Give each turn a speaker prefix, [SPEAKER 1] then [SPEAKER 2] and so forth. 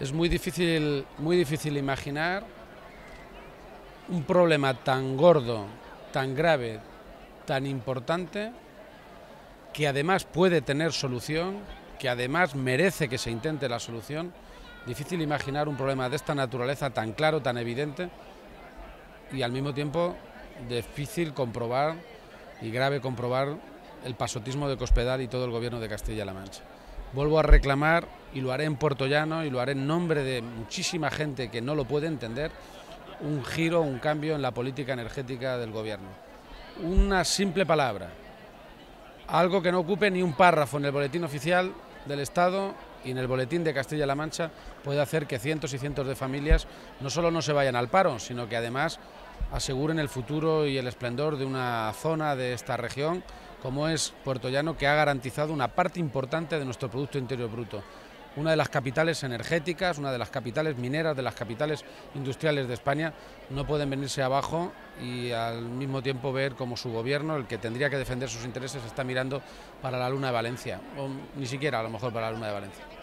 [SPEAKER 1] Es muy difícil, muy difícil imaginar un problema tan gordo, tan grave, tan importante, que además puede tener solución, que además merece que se intente la solución. Difícil imaginar un problema de esta naturaleza tan claro, tan evidente, y al mismo tiempo difícil comprobar y grave comprobar el pasotismo de Cospedal y todo el gobierno de Castilla-La Mancha. Vuelvo a reclamar, y lo haré en Puerto Llano, y lo haré en nombre de muchísima gente que no lo puede entender, un giro, un cambio en la política energética del gobierno. Una simple palabra, algo que no ocupe ni un párrafo en el boletín oficial del Estado y en el boletín de Castilla-La Mancha puede hacer que cientos y cientos de familias no solo no se vayan al paro, sino que además aseguren el futuro y el esplendor de una zona de esta región como es Puerto Llano, que ha garantizado una parte importante de nuestro Producto Interior Bruto. Una de las capitales energéticas, una de las capitales mineras, de las capitales industriales de España, no pueden venirse abajo y al mismo tiempo ver cómo su gobierno, el que tendría que defender sus intereses, está mirando para la Luna de Valencia, o ni siquiera a lo mejor para la Luna de Valencia.